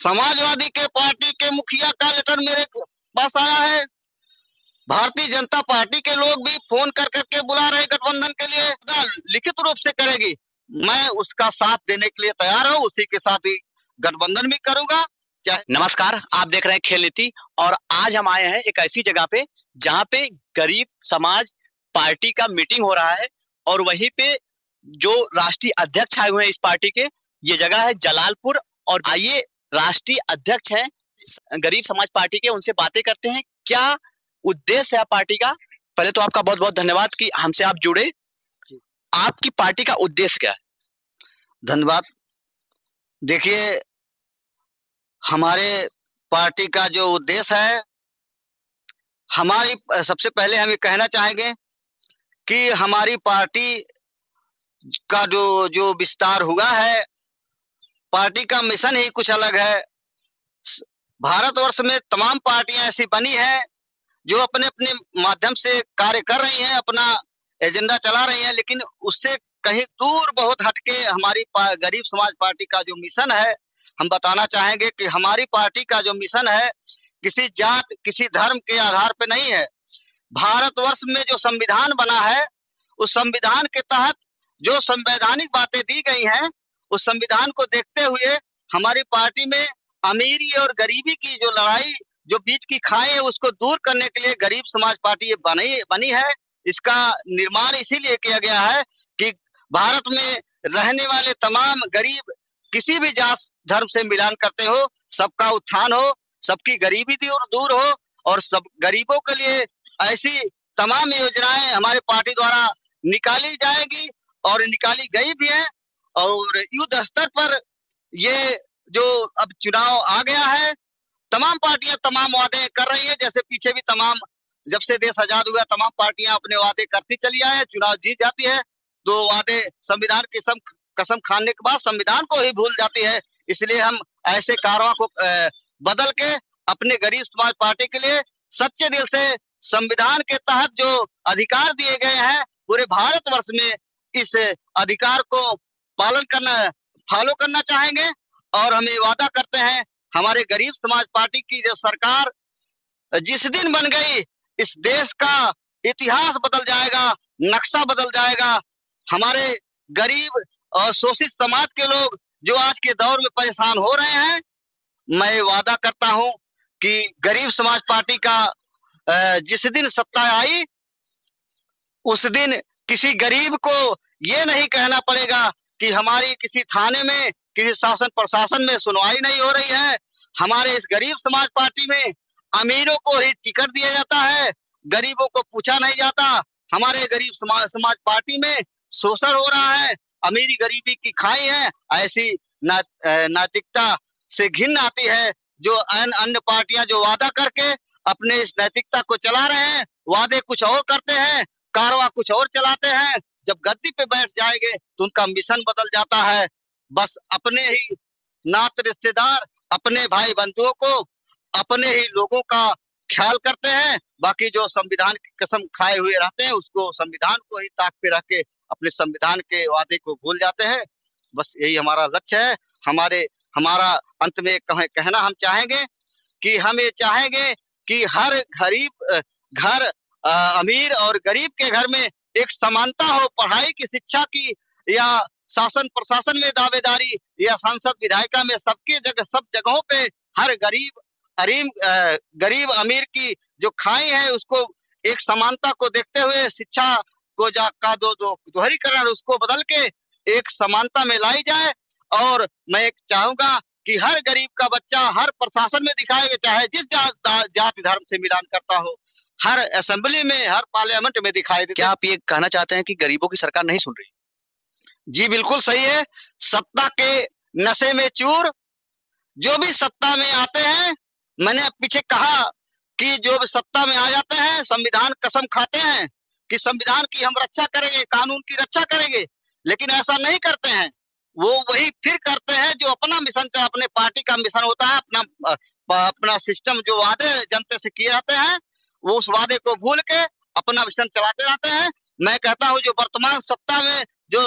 समाजवादी के पार्टी के मुखिया का लेटर मेरे पास आया है। भारतीय जनता पार्टी के लोग भी फ़ोन कर करके बुला रहे गठबंधन के लिए। लिखित रूप से करेगी। मैं उसका साथ देने के लिए तैयार हूँ। उसी के साथ ही गठबंधन भी करूँगा। नमस्कार, आप देख रहे हैं खेल नीति और आज हम आए हैं एक ऐसी जगह पे जहाँ पे गरीब समाज पार्टी का मीटिंग हो रहा है और वहीं पे जो राष्ट्रीय अध्यक्ष आए हुए हैं इस पार्टी के, ये जगह है जलालपुर। और आइए राष्ट्रीय अध्यक्ष हैं गरीब समाज पार्टी के उनसे बातें करते हैं। क्या उद्देश्य है पार्टी का? पहले तो आपका बहुत बहुत धन्यवाद कि हमसे आप जुड़े। आपकी पार्टी का उद्देश्य क्या है? धन्यवाद। देखिए हमारे पार्टी का जो उद्देश्य है हमारी सबसे पहले हम ये कहना चाहेंगे कि हमारी पार्टी का जो जो विस्तार हुआ है पार्टी का मिशन ही कुछ अलग है। भारतवर्ष में तमाम पार्टियाँ ऐसी बनी है जो अपने अपने माध्यम से कार्य कर रही हैं, अपना एजेंडा चला रही हैं, लेकिन उससे कहीं दूर बहुत हटके हमारी गरीब समाज पार्टी का जो मिशन है, हम बताना चाहेंगे कि हमारी पार्टी का जो मिशन है, किसी जात, किसी धर्म के आधार पर नहीं है। भारतवर्ष में जो संविधान बना है, उस संविधान के तहत जो संवैधानिक बातें दी गई हैं उस संविधान को देखते हुए हमारी पार्टी में अमीरी और गरीबी की जो लड़ाई, जो बीच की खाई है, उसको दूर करने के लिए गरीब समाज पार्टी ये बनी बनी है। इसका निर्माण इसीलिए किया गया है कि भारत में रहने वाले तमाम गरीब किसी भी जात, धर्म से मिलान करते हो, सबका उत्थान हो, सबकी गरीबी दूर दूर हो और सब गरीबों के लिए ऐसी तमाम योजनाएँ हमारे पार्टी द्वारा निकाली जाएगी और निकाली गई भी है। और युद्ध स्तर पर ये जो अब चुनाव आ गया है, तमाम पार्टियाँ तमाम वादे कर रही है। जैसे पीछे भी तमाम, जब से देश आज़ाद हुआ, तमाम पार्टियाँ अपने वादे करती चली आए चुनाव जीत जाती है। तो वादे संविधान की सम, कसम खाने के बाद संविधान को ही भूल जाती है। इसलिए हम ऐसे कारवा को बदल के अपने गरीब समाज पार्टी के लिए सच्चे दिल से संविधान के तहत जो अधिकार दिए गए हैं, पूरे भारत वर्ष में इस अधिकार को पालन करना, फॉलो करना चाहेंगे और हमें वादा करते हैं, हमारे गरीब समाज पार्टी की जो सरकार जिस दिन बन गई, इस देश का इतिहास बदल जाएगा, नक्शा बदल जाएगा। हमारे गरीब और शोषित समाज के लोग जो आज के दौर में परेशान हो रहे हैं, मैं वादा करता हूँ कि गरीब समाज पार्टी का जिस दिन सत्ता आई, उस दिन किसी गरीब को ये नहीं कहना पड़ेगा कि हमारी किसी थाने में, किसी शासन, प्रशासन में सुनवाई नहीं हो रही है। हमारे इस गरीब समाज पार्टी में अमीरों को ही टिकट दिया जाता है। गरीबों को पूछा नहीं जाता। हमारे गरीब समाज समाज पार्टी में शोषण हो रहा है। अमीरी गरीबी की खाई है। ऐसी नैतिकता से घिन आती है। जो अन्य अन्य पार्टियाँ जो वादा करके अपने इस नैतिकता को चला रहे हैं, वादे कुछ और करते हैं, कारवा कुछ और चलाते हैं। जब गद्दी पे बैठ जाएँगे तो उनका मिशन बदल जाता है। बस अपने ही नात रिश्तेदार अपने भाई बंधुओं को अपने ही लोगों का ख्याल करते हैं। बाकी जो संविधान की कसम खाए हुए रहते हैं उसको संविधान को ही ताक पे रख के अपने संविधान के वादे को भूल जाते हैं। बस यही हमारा लक्ष्य है। हमारे हमारा अंत में कह, कहना हम चाहेंगे कि हम ये चाहेंगे कि हर गरीब घर अमीर और गरीब के घर में एक समानता हो, पढ़ाई की शिक्षा की, या शासन प्रशासन में दावेदारी, या सांसद विधायिका में, सबके जगह, सब जगहों पे हर गरीब, अरीम गरीब अमीर की जो खाई है, उसको एक समानता को देखते हुए शिक्षा को जा, का दो दो दोहरीकरण उसको बदल के एक समानता में लाई जाए। और मैं एक चाहूँगा कि हर गरीब का बच्चा हर प्रशासन में दिखाएगा चाहे जिस जाति धर्म से मिलान करता हो हर असेंबली में हर पार्लियामेंट में दिखाई दे क्या आप ये कहना चाहते हैं कि गरीबों की सरकार नहीं सुन रही? जी बिल्कुल सही है। सत्ता के नशे में चूर जो भी सत्ता में आते हैं मैंने पीछे कहा कि जो भी सत्ता में आ जाते हैं संविधान कसम खाते हैं कि संविधान की हम रक्षा करेंगे कानून की रक्षा करेंगे लेकिन ऐसा नहीं करते हैं। वो वही फिर करते हैं जो अपना मिशन अपने पार्टी का मिशन होता है अपना अपना सिस्टम जो वादे जनता से किए रहते हैं वो उस वादे को भूल के अपना मिशन चलाते रहते हैं। मैं कहता हूँ, जो वर्तमान सत्ता में जो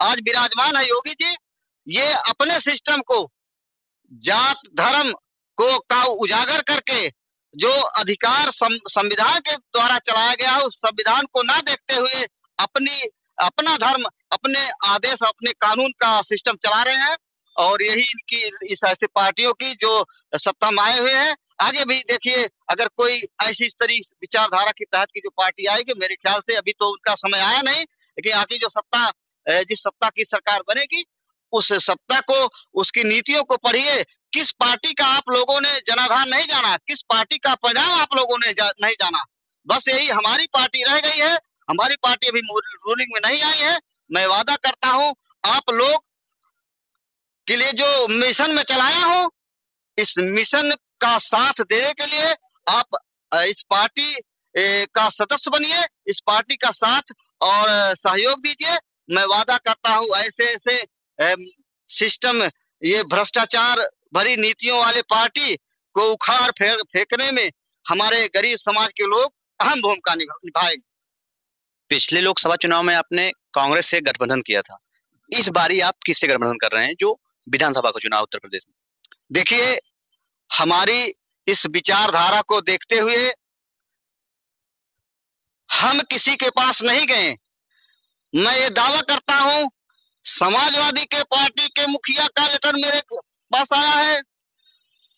आज विराजमान है योगी जी, ये अपने सिस्टम को, जात, धर्म को का उजागर करके, जो अधिकार संविधान के द्वारा चलाया गया उस संविधान को ना देखते हुए अपनी, अपना धर्म, अपने आदेश, अपने कानून का सिस्टम चला रहे हैं। और यही इनकी, इस ऐसी पार्टियों की जो सत्ता में आए हुए हैं आगे भी देखिए अगर कोई ऐसी स्तरीय विचारधारा के तहत की जो पार्टी आएगी मेरे ख्याल से अभी तो उनका समय आया नहीं लेकिन आगे जो सत्ता जिस सत्ता की सरकार बनेगी उस सत्ता को उसकी नीतियों को पढ़िए। किस पार्टी का आप लोगों ने जनाधार नहीं जाना किस पार्टी का परिणाम आप लोगों ने जा, नहीं जाना? बस यही हमारी पार्टी रह गई है। हमारी पार्टी अभी रूलिंग में नहीं आई है। मैं वादा करता हूँ आप लोग के लिए जो मिशन में चलाया हूँ इस मिशन का साथ देने के लिए आप इस पार्टी का सदस्य बनिए, इस पार्टी का साथ और सहयोग दीजिए। मैं वादा करता हूँ, ऐसे ऐसे सिस्टम, ये भ्रष्टाचार भरी नीतियों वाले पार्टी को उखाड़ फेंकने में हमारे गरीब समाज के लोग अहम भूमिका निभाएँगे। पिछले लोकसभा चुनाव में आपने कांग्रेस से गठबंधन किया था। इस बारी आप किससे गठबंधन कर रहे हैं, जो विधानसभा का चुनाव उत्तर प्रदेश में? देखिए हमारी इस विचारधारा को देखते हुए हम किसी के पास नहीं गए। मैं ये दावा करता हूँ, समाजवादी के पार्टी के मुखिया का लेटर मेरे पास आया है।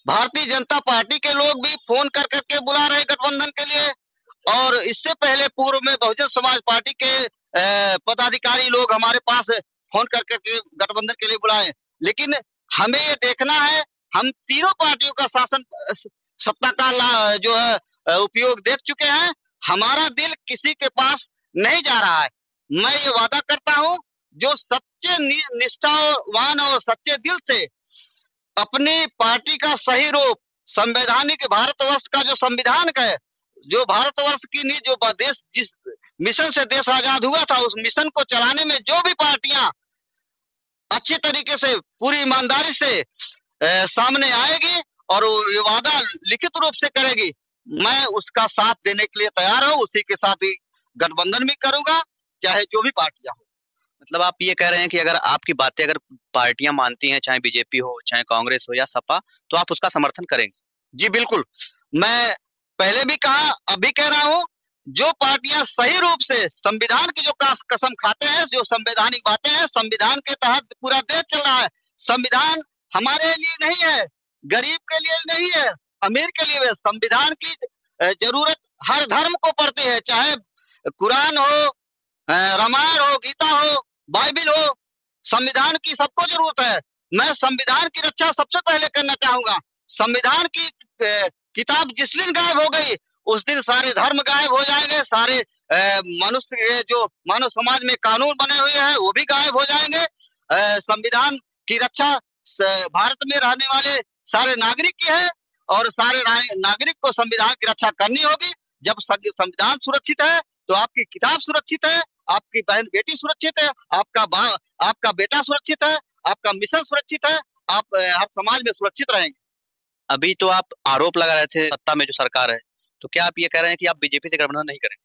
भारतीय जनता पार्टी के लोग भी फ़ोन कर करके बुला रहे गठबंधन के लिए। और इससे पहले पूर्व में बहुजन समाज पार्टी के पदाधिकारी लोग हमारे पास फ़ोन कर करके गठबंधन के लिए बुलाए। लेकिन हमें ये देखना है हम तीनों पार्टियों का शासन, सत्ता का जो है, उपयोग देख चुके हैं। हमारा दिल किसी के पास नहीं जा रहा है। मैं ये वादा करता हूँ, जो सच्चे निष्ठावान और सच्चे दिल से अपनी पार्टी का सही रूप, संवैधानिक भारतवर्ष का जो संविधान है, जो भारतवर्ष की नीति जो देश, जिस मिशन से देश आज़ाद हुआ था, उस मिशन को चलाने में जो भी पार्टियाँ अच्छे तरीके से, पूरी ईमानदारी से सामने आएगी और वादा लिखित रूप से करेगी। मैं उसका साथ देने के लिए तैयार हूँ, उसी के साथ ही गठबंधन भी करूँगा, चाहे जो भी पार्टियाँ हो। मतलब आप ये कह रहे हैं कि अगर आपकी बातें अगर पार्टियाँ मानती हैं, चाहे बीजेपी हो, चाहे कांग्रेस हो या सपा तो आप उसका समर्थन करेंगे। जी, बिल्कुल। मैं पहले भी कहा, अभी कह रहा हूँ, जो पार्टियाँ सही रूप से संविधान की जो कसम खाते हैं, जो संवैधानिक बातें हैं, संविधान के तहत पूरा देश चल रहा है। संविधान हमारे लिए नहीं है, गरीब के लिए नहीं है, अमीर के लिए संविधान की ज़रूरत हर धर्म को पड़ती है, चाहे कुरान हो रामायण हो, गीता हो, बाइबिल हो, संविधान की सबको ज़रूरत है। मैं संविधान की रक्षा सबसे पहले करना चाहूँगा। संविधान की किताब जिस दिन गायब हो गई, उस दिन सारे धर्म गायब हो जाएँगे, सारे मनुष्य जो मानव समाज में कानून बने हुए हैं, वो भी गायब हो जाएँगे। संविधान की रक्षा भारत में रहने वाले सारे नागरिक की है और सारे नागरिक को संविधान की रक्षा करनी होगी। जब संविधान सुरक्षित है तो आपकी किताब सुरक्षित है आपकी बहन बेटी सुरक्षित है आपका आपका बेटा सुरक्षित है आपका मिशन सुरक्षित है आप हर समाज में सुरक्षित रहेंगे। अभी तो आप आरोप लगा रहे थे सत्ता में जो सरकार है तो क्या आप ये कह रहे हैं कि आप बीजेपी से गठबंधन नहीं करेंगे?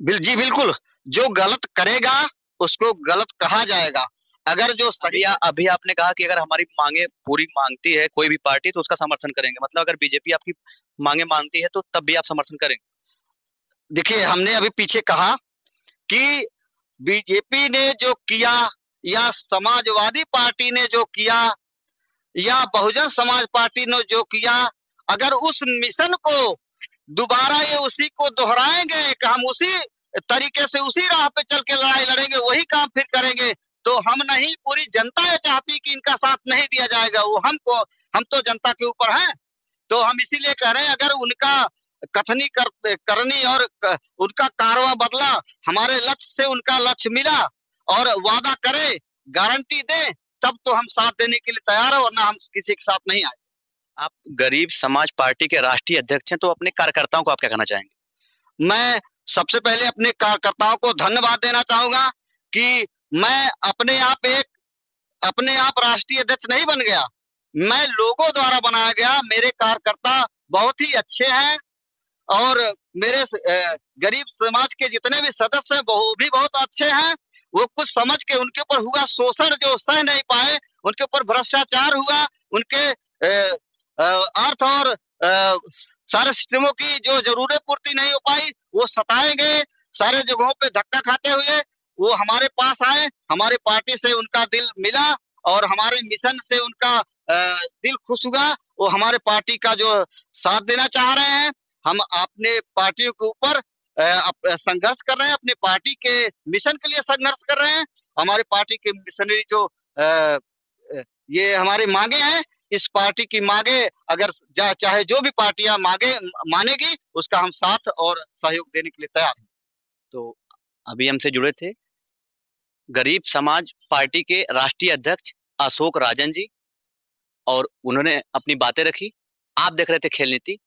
बिल जी बिल्कुल। जो गलत करेगा उसको गलत कहा जाएगा। अगर जो अभी, अभी आपने कहा कि अगर हमारी मांगे पूरी मांगती है कोई भी पार्टी तो उसका समर्थन करेंगे। मतलब अगर बीजेपी आपकी मांगे मांगती है तो तब भी आप समर्थन करेंगे। देखिए हमने अभी पीछे कहा कि बीजेपी ने जो किया या समाजवादी पार्टी ने जो किया या बहुजन समाज पार्टी ने जो किया अगर उस मिशन को दोबारा ये उसी को दोहराएँगे कि हम उसी तरीके से उसी राह पे चल के लड़ाई लड़ेंगे वही काम फिर करेंगे तो हम नहीं पूरी जनता ये चाहती कि इनका साथ नहीं दिया जाएगा। वो हमको हम तो जनता के ऊपर हैं। तो हम इसीलिए कह रहे हैं अगर उनका कथनी कर, करनी और उनका कारवा बदला हमारे लक्ष्य से उनका लक्ष्य मिला और वादा करे गारंटी दे तब तो हम साथ देने के लिए तैयार है वरना हम किसी के साथ नहीं आए। आप गरीब समाज पार्टी के राष्ट्रीय अध्यक्ष हैं तो अपने कार्यकर्ताओं को आप क्या कहना चाहेंगे? मैं सबसे पहले अपने कार्यकर्ताओं को धन्यवाद देना चाहूँगा कि मैं अपने आप एक, अपने आप राष्ट्रीय अध्यक्ष नहीं बन गया। मैं लोगों द्वारा बनाया गया। मेरे कार्यकर्ता बहुत ही अच्छे हैं और मेरे गरीब समाज के जितने भी सदस्य हैं वो भी बहुत अच्छे हैं। वो कुछ समझ के उनके ऊपर हुआ शोषण जो सह नहीं पाए, उनके ऊपर भ्रष्टाचार हुआ, उनके अर्थ और सारे सिस्टमों की जो ज़रूरत पूर्ति नहीं हो पाई, वो सताए गए। सारे जगहों पे धक्का खाते हुए वो हमारे पास आए, हमारे पार्टी से उनका दिल मिला और हमारे मिशन से उनका दिल खुश हुआ। वो हमारे पार्टी का जो साथ देना चाह रहे हैं, हम अपने पार्टियों के ऊपर संघर्ष कर रहे हैं, अपने पार्टी के मिशन के लिए संघर्ष कर रहे हैं। हमारे पार्टी के मिशनरी जो ये हमारे मांगे हैं, इस पार्टी की मांगे, अगर चाहे जो भी पार्टियाँ मांगे, मानेगी, उसका हम साथ और सहयोग देने के लिए तैयार हैं। तो अभी हमसे जुड़े थे। गरीब समाज पार्टी के राष्ट्रीय अध्यक्ष अशोक राजन जी और उन्होंने अपनी बातें रखी। आप देख रहे थे खेल नीति।